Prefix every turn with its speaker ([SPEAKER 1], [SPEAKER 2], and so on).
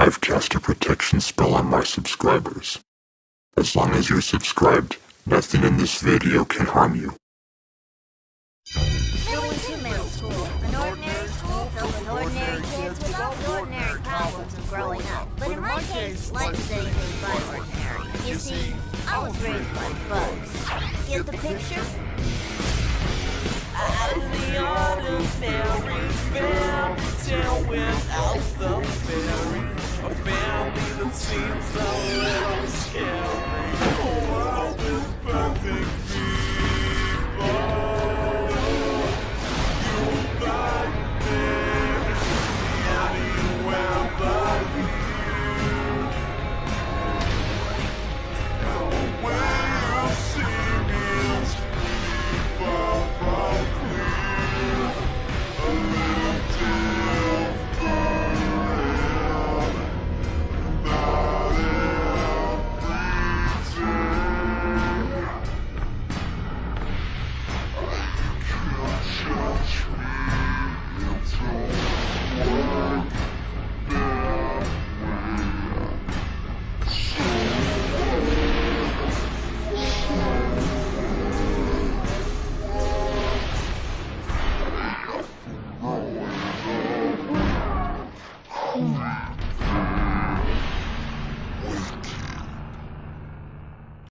[SPEAKER 1] I've cast a protection spell on my subscribers. As long as you're subscribed, nothing in this video can harm you.
[SPEAKER 2] Middle middle school, an ordinary school filled with ordinary kids without the ordinary problems of growing up. But in my case, life is anything but ordinary. You see, I was raised by bugs. Get the picture?
[SPEAKER 3] Out of the ordinary fairy tale without Hurrah!